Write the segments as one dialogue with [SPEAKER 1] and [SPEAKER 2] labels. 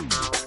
[SPEAKER 1] Thank
[SPEAKER 2] you.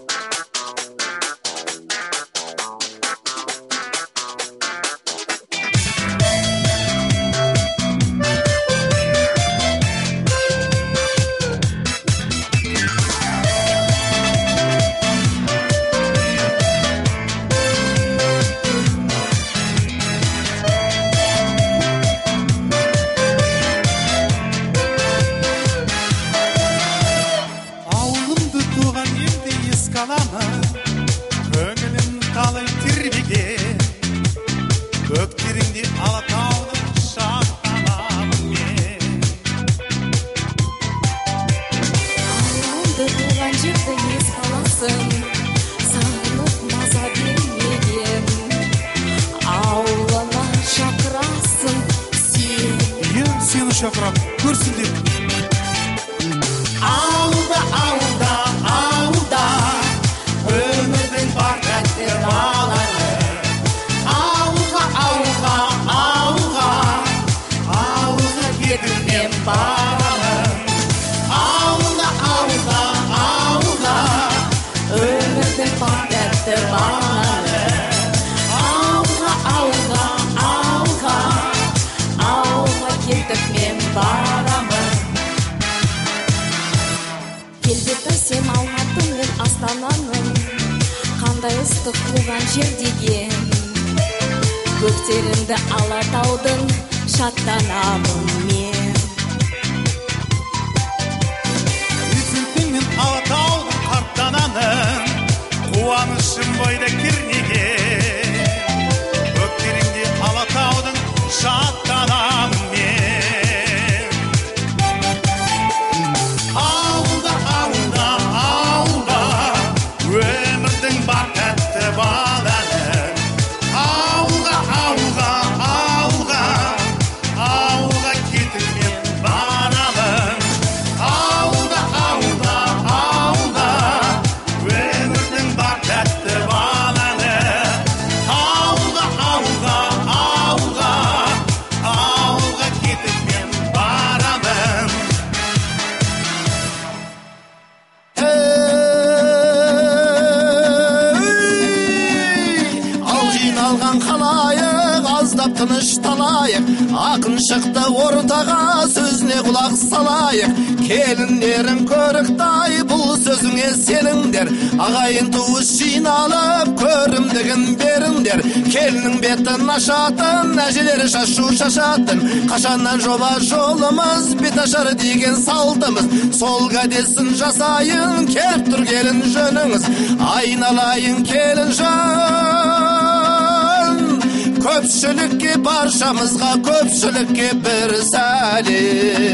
[SPEAKER 2] Сені шақырам көрсін деп ауылда ауылда ауылда өмірдің бар тәтті баланы ауылға ауылға ауылға ауылға кетіп мен
[SPEAKER 1] сен алматы мен астананың қандай ыстық туған жер деген. Көктеріңді алатаудың шаттанамын мен.
[SPEAKER 2] Үзілтің мен алатаудың қарттананын қуанышым бойда кернеген
[SPEAKER 3] ал жиналған халайық аздап тынышталайық ақын шықты ортаға сөзіне құлақ салайық келіндерің көріктай бұл сөзіңе сеніңдер ағайын туыс жиналып көрімдігін беріңдер келіннің бетін ашатын әжелер шашу шашатын қашаннан жоба жолымыз беташар деген салтымыз сол кәдесін жасайын кеп тұр келін жөніңіз айналайын келін жан көпшілікке баршамызға көпшілікке бір сәлем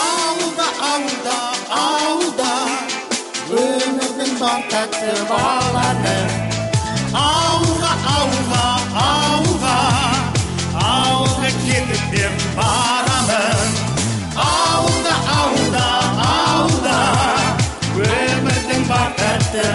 [SPEAKER 2] ауылда ауылда өмірдің бар тәтті бағланы ауылға ауылға ауылға кетіп мен барамын ауылда ауылда ауылда өмірдің бар тәтті